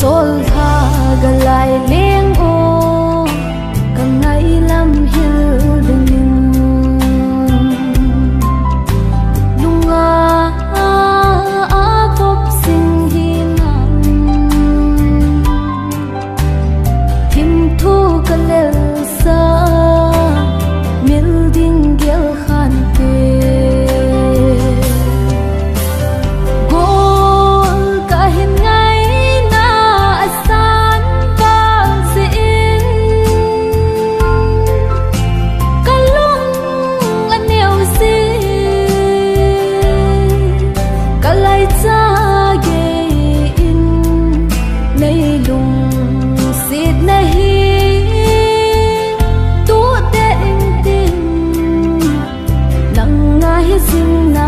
sol tha galai le 心呐。